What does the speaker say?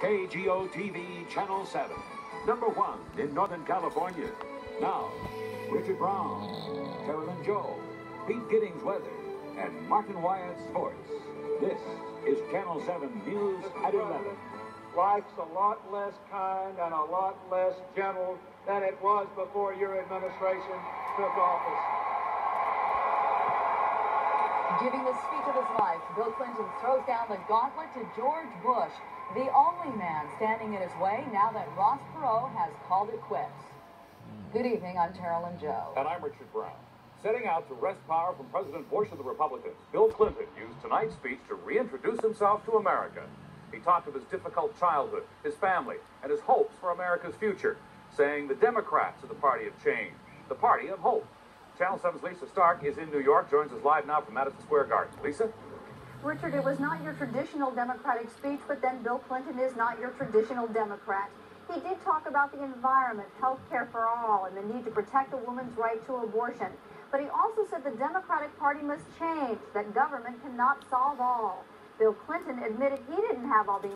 KGO TV Channel 7. Number one in Northern California. Now, Richard Brown, Carolyn Joe, Pete Giddings Weather, and Martin Wyatt Sports. This is Channel 7 News at 11. Life's a lot less kind and a lot less gentle than it was before your administration took office. Giving the speech of his life, Bill Clinton throws down the gauntlet to George Bush, the only man standing in his way now that Ross Perot has called it quits. Good evening, I'm Carolyn Joe. And I'm Richard Brown. Setting out to wrest power from President Bush of the Republicans, Bill Clinton used tonight's speech to reintroduce himself to America. He talked of his difficult childhood, his family, and his hopes for America's future, saying the Democrats are the party of change, the party of hope. Channel 7's Lisa Stark is in New York, joins us live now from Madison Square Garden. Lisa? Richard, it was not your traditional Democratic speech, but then Bill Clinton is not your traditional Democrat. He did talk about the environment, health care for all, and the need to protect a woman's right to abortion. But he also said the Democratic Party must change, that government cannot solve all. Bill Clinton admitted he didn't have all the